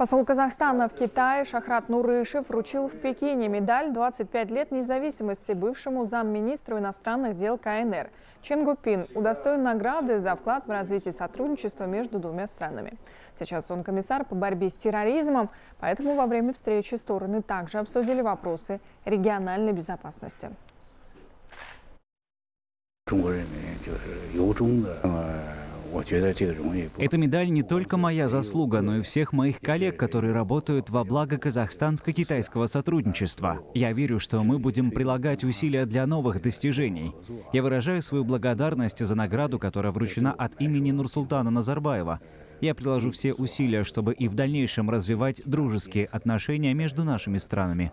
Посол Казахстана в Китае Шахрат Нурышев вручил в Пекине медаль «25 лет независимости» бывшему замминистру иностранных дел КНР. Чен Гупин удостоен награды за вклад в развитие сотрудничества между двумя странами. Сейчас он комиссар по борьбе с терроризмом, поэтому во время встречи стороны также обсудили вопросы региональной безопасности. 中国人民就是由衷的，那么 Эта медаль не только моя заслуга, но и всех моих коллег, которые работают во благо казахстанско-китайского сотрудничества. Я верю, что мы будем прилагать усилия для новых достижений. Я выражаю свою благодарность за награду, которая вручена от имени Нурсултана Назарбаева. Я приложу все усилия, чтобы и в дальнейшем развивать дружеские отношения между нашими странами.